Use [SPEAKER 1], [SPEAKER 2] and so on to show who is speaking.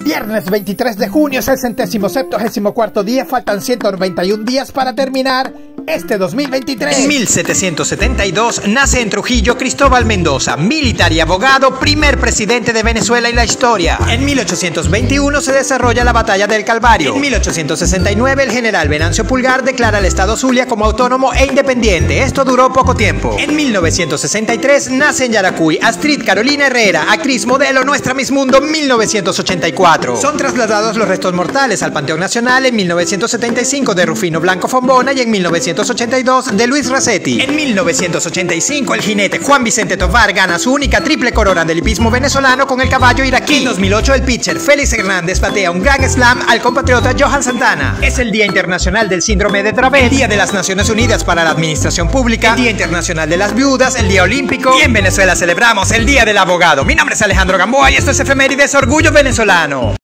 [SPEAKER 1] Viernes 23 de junio es el centésimo septuagésimo cuarto día, faltan 191 días para terminar este 2023.
[SPEAKER 2] En 1772 nace en Trujillo Cristóbal Mendoza, militar y abogado, primer presidente de Venezuela en la historia. En 1821 se desarrolla la batalla del Calvario. En 1869 el general Venancio Pulgar declara al estado Zulia como autónomo e independiente. Esto duró poco tiempo. En 1963 nace en Yaracuy Astrid Carolina Herrera, actriz modelo Nuestra Miss Mundo 1984. Son trasladados los restos mortales al Panteón Nacional en 1975 de Rufino Blanco Fombona y en 1982 de Luis Racetti. En 1985 el jinete Juan Vicente Tovar gana su única triple corona del hipismo venezolano con el caballo iraquí. En 2008 el pitcher Félix Hernández patea un gran slam al compatriota Johan Santana. Es el Día Internacional del Síndrome de Dravet, Día de las Naciones Unidas para la Administración Pública, el Día Internacional de las Viudas, el Día Olímpico y en Venezuela celebramos el Día del Abogado. Mi nombre es Alejandro Gamboa y esto es Efemérides Orgullo Venezolano.